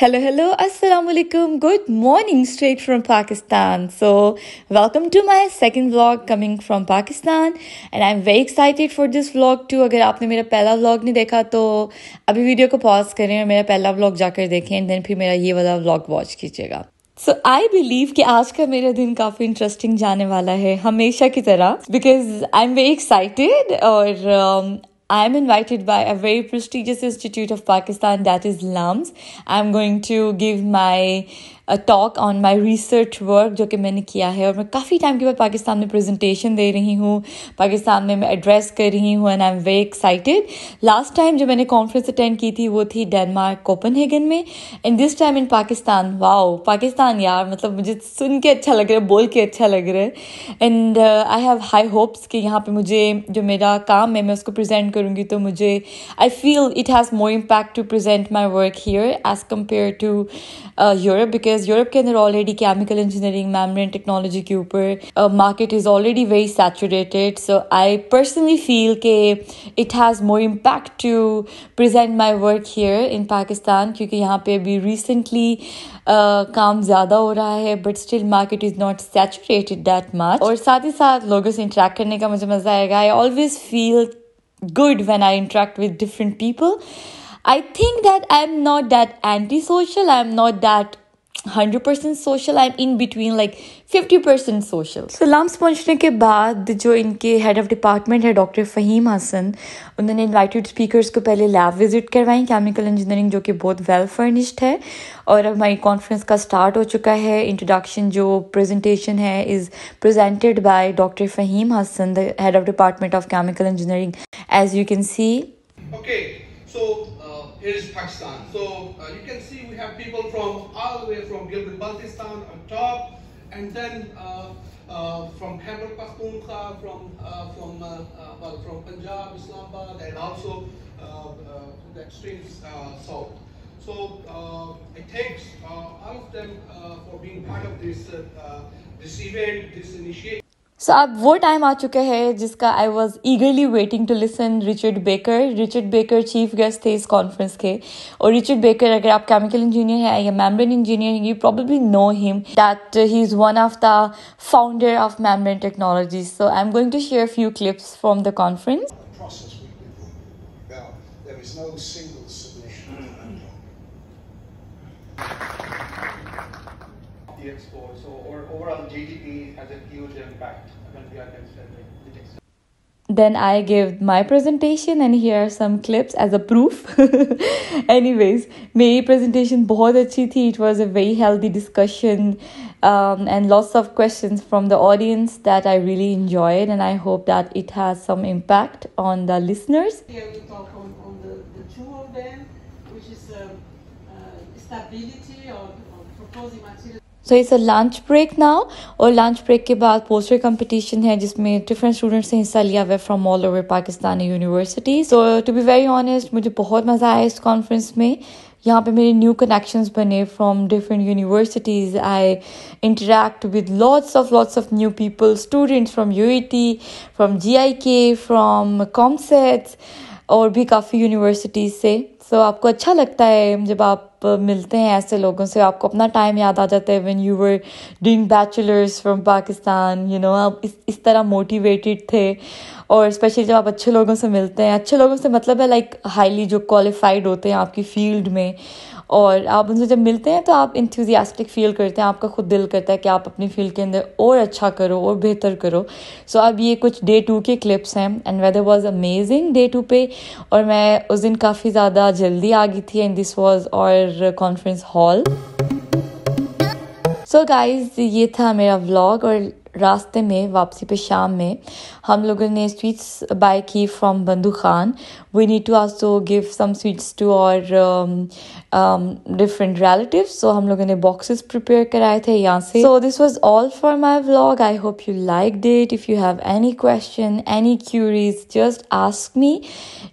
Hello, hello, assalamu alaikum. Good morning, straight from Pakistan. So, welcome to my second vlog coming from Pakistan, and I'm very excited for this vlog too. अगर आपने मेरा पहला vlog नहीं देखा तो अभी video को pause करें और मेरा पहला vlog जाकर देखें एंड देन फिर मेरा ये वाला vlog वॉच कीजिएगा सो आई बिलीव कि आज का मेरा दिन काफ़ी इंटरेस्टिंग जाने वाला है हमेशा की तरह because I am very excited और I am invited by a very prestigious institute of Pakistan that is LAMS. I'm going to give my talk on my research work जो कि मैंने किया है और मैं काफ़ी टाइम के बाद पाकिस्तान में प्रेजेंटेशन दे रही हूँ। पाकिस्तान में मैं एड्रेस कर रही हूँ and I am very excited last time जो मैंने कॉन्फ्रेंस अटेंड की थी वो थी डेनमार्क कोपनहेगन में। And this time in Pakistan wow Pakistan यार मतलब मुझे सुन के अच्छा लग रहा है, बोल के अच्छा लग रहा है। And I have high hopes कि यहाँ पे मुझे जो मेरा काम है, मैं उसको प्रेजेंट करूँगी तो मुझे I feel it has more impact to present my work here as compare to Europe because because Europe के अंदर already chemical engineering membrane technology के ऊपर market is already very saturated so I personally feel के it has more impact to present my work here in Pakistan क्योंकि यहाँ पे अभी recently Uh, काम ज़्यादा हो रहा है but still market is not saturated that much और साथ ही साथ लोगों से इंटरेक्ट करने का मुझे मज़ा आएगा I always feel good when I interact with different people. I think that I'm not that antisocial. I'm not that 100% social I'm in between like 50% social. So लम्स पहुँचने के बाद जो इनके हेड ऑफ़ डिपार्टमेंट है डॉक्टर फ़हीम हसन उन्होंने invited speakers को पहले लैब विज़िट करवाई केमिकल इंजीनियरिंग जो कि बहुत वेल फर्निश्ड है और अब हमारी कॉन्फ्रेंस का स्टार्ट हो चुका है इंट्रोडक्शन जो प्रेजेंटेशन है is presented by doctor Faheem Hasan the head of department of chemical engineering as you can see Okay, so here is Pakistan. So uh, you can see we have people from all the way from Gilgit-Baltistan on top, and then uh, uh, from Khyber Pakhtunkhwa, from uh, from uh, uh, well from Punjab, Islamabad, and also the extreme south. So I thanks all of them for being part of this this event, this initiative. So अब वो time आ चुका है जिसका I was eagerly waiting to listen Richard Baker Richard Baker chief guest थे इस conference के। और रिचर्ड बेकर अगर आप केमिकल इंजीनियर हैं, या membrane engineer you probably know him that he is one of the founder of membrane technology so I am going to share few clips from the conference the export. So or overall GDP has a huge impact when we are considering then I give my presentation and here are some clips as a proof. Anyways, my presentation बहुत अच्छी थी. It was a very healthy discussion um, and lots of questions from the audience that I really enjoyed and I hope that it has some impact on the listeners. Here we talk on, on the, the two of them, which is um, uh, stability or, or proposing material so it's a lunch break now और lunch break के बाद poster competition है जिसमें different students ने हिस्सा लिया हुआ है from all over Pakistani university so to be very honest मुझे बहुत मज़ा आया इस कॉन्फ्रेंस में। यहाँ पे मेरे न्यू कनेक्शंस बने from different universities I interact with lots of lots of new people students from U E T from G I K from COMSATS और भी काफ़ी यूनिवर्सिटीज़ से सो। So, आपको अच्छा लगता है जब आप मिलते हैं ऐसे लोगों से आपको अपना टाइम याद आ जाता है when you were doing bachelors from Pakistan you know आप इस इस तरह मोटिवेटेड थे। और स्पेशली जब आप अच्छे लोगों से मिलते हैं अच्छे लोगों से मतलब है लाइक हाईली जो क्वालिफाइड होते हैं आपकी फ़ील्ड में। और आप उनसे जब मिलते हैं तो आप इंथ्यूजियास्टिक फील करते हैं आपका खुद दिल करता है कि आप अपनी फ़ील्ड के अंदर और अच्छा करो और बेहतर करो। सो so, अब ये कुछ डे टू के क्लिप्स हैं and weather was amazing day two पे। और मैं उस दिन काफ़ी ज़्यादा जल्दी आ गई थी एंड दिस वॉज़ और कॉन्फ्रेंस हॉल सो गाइज़ ये था मेरा व्लॉग और रास्ते में, वापसी पे शाम में, हम लोगों ने स्वीट्स बाय की from Bandhu Khan. We need to also give some sweets to our different relative so हम लोगों ने बॉक्सेस प्रिपेयर कराए थे यहाँ से. So this was all for my vlog I hope you like it if you have any question any queries just ask me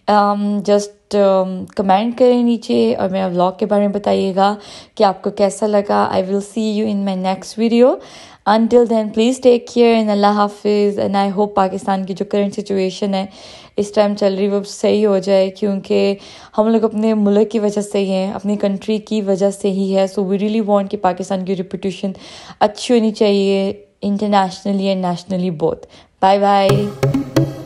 just comment करें नीचे और मेरा व्लॉग के बारे में बताइएगा कि आपको कैसा लगा। I will see you in my next video until then please take care इन अल्लाह हाफिज़ एंड आई होप पाकिस्तान की जो करंट सिचुएशन है, इस टाइम चल रही वो सही हो जाए क्योंकि हम लोग अपने मुल्क की वजह से ही हैं, अपनी कंट्री की वजह से ही है। सो वी रियली वॉन्ट कि पाकिस्तान की रिपीटेशन अच्छी होनी चाहिए internationally and nationally both bye bye